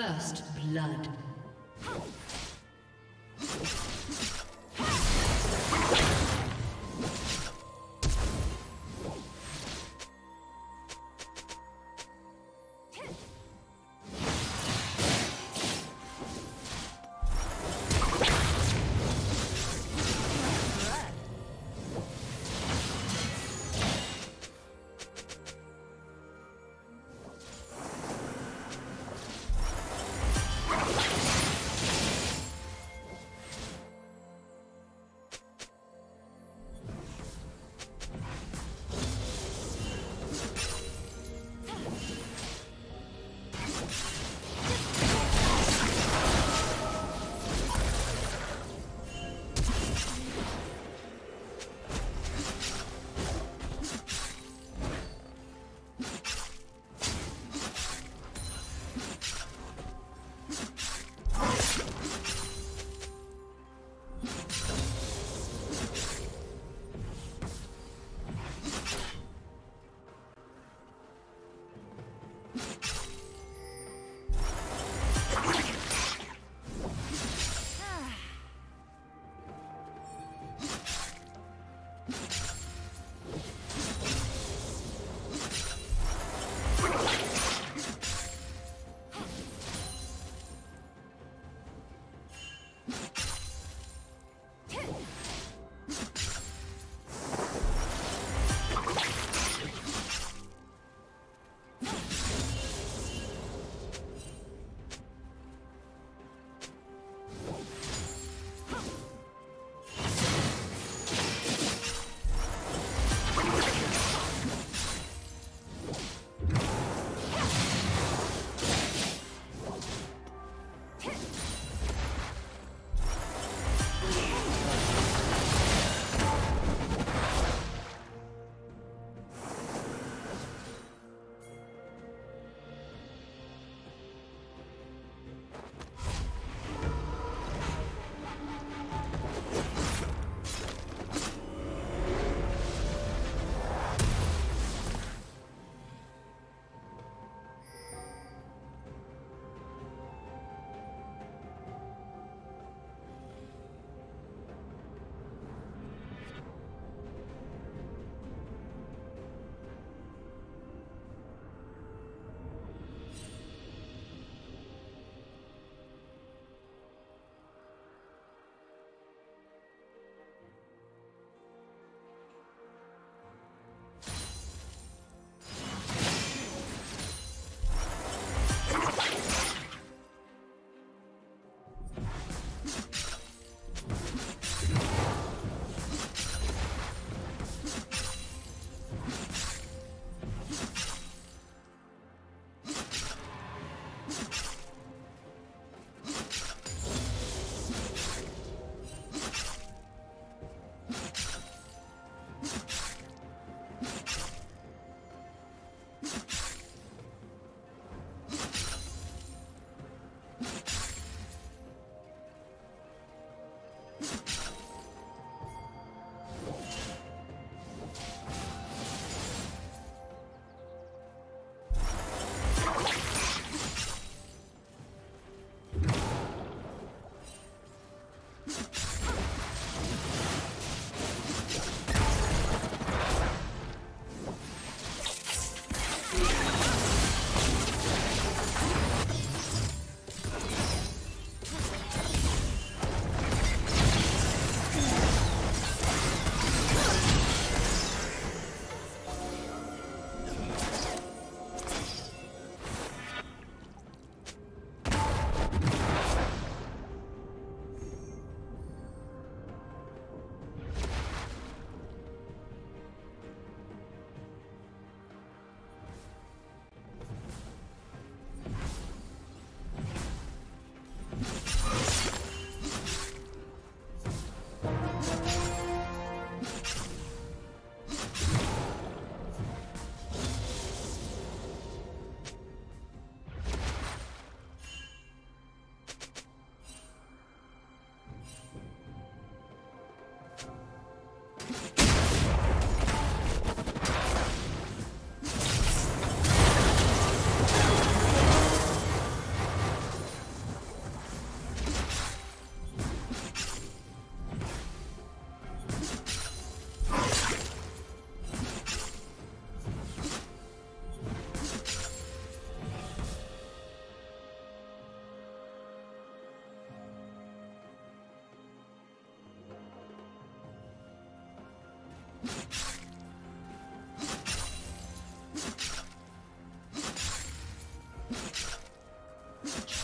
First blood.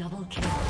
Double kill.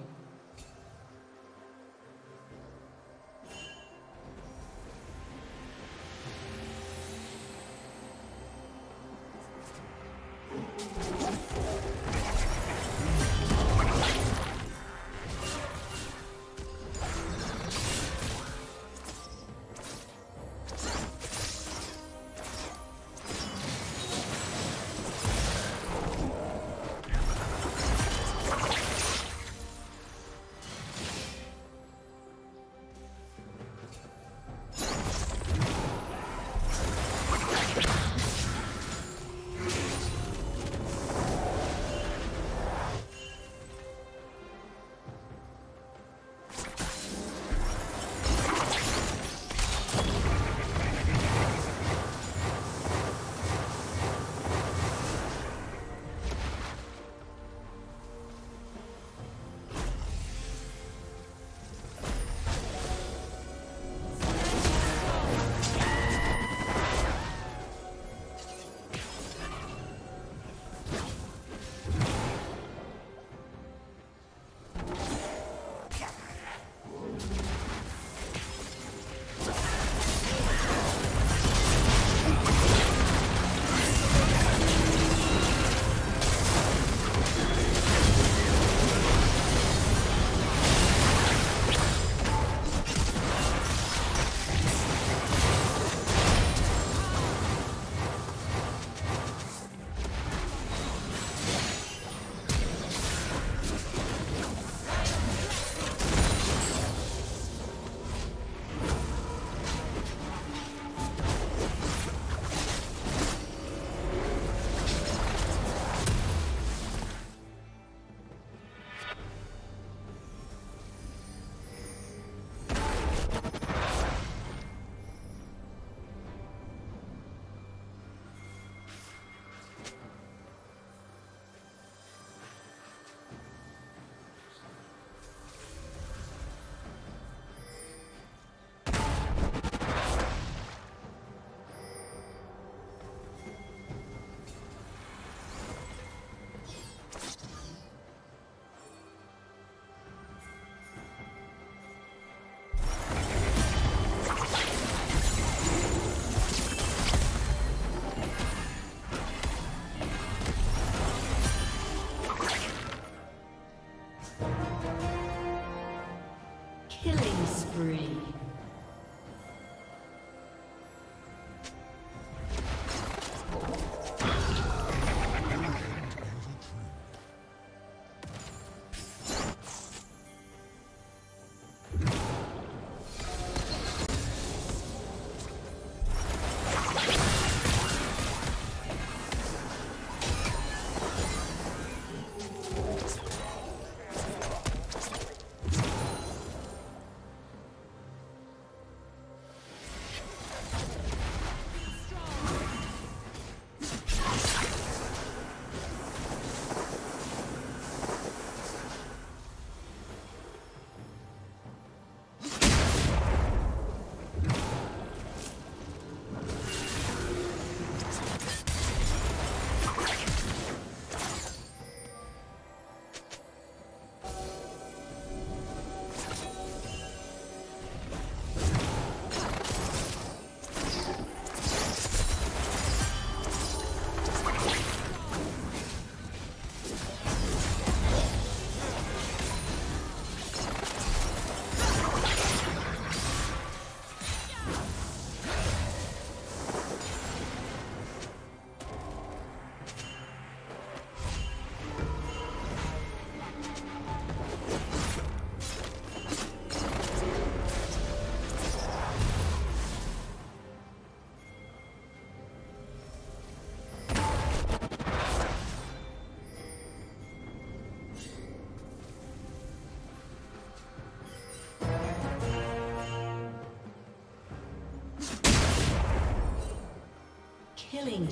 Killing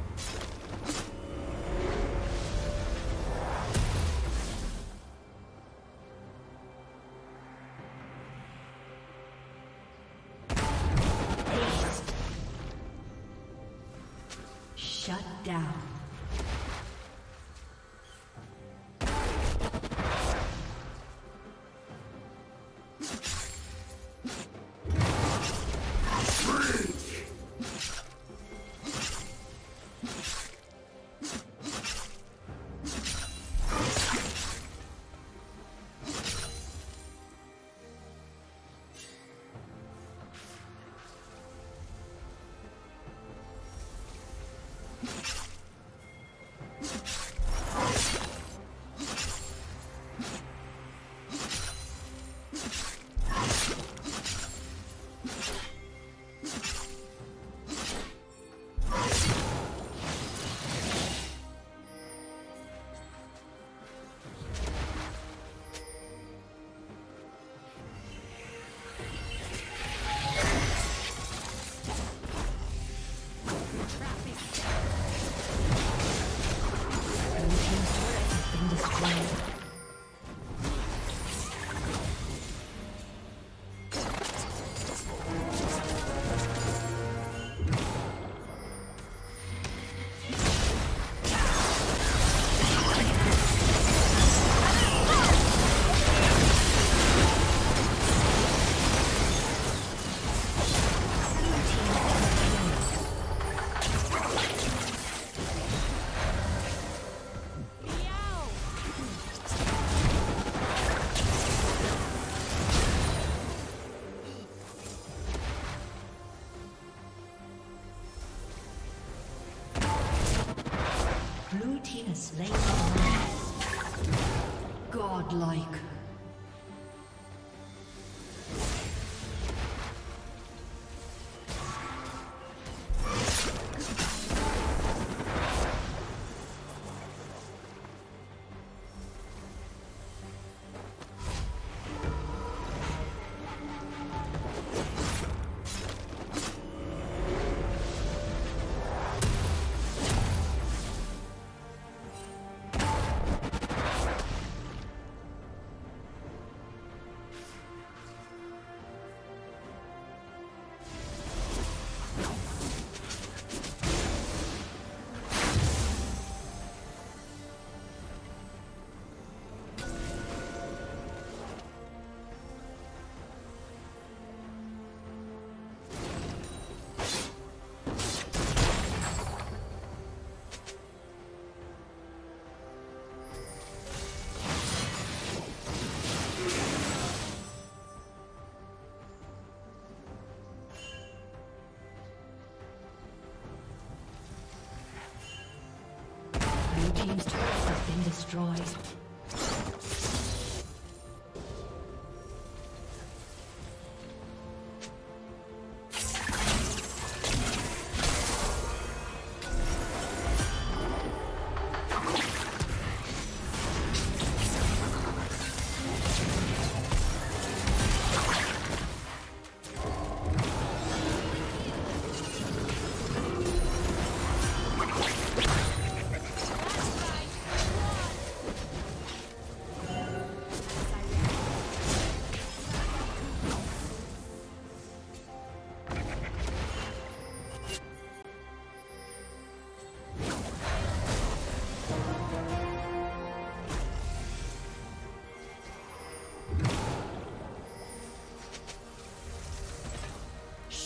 Destroyed.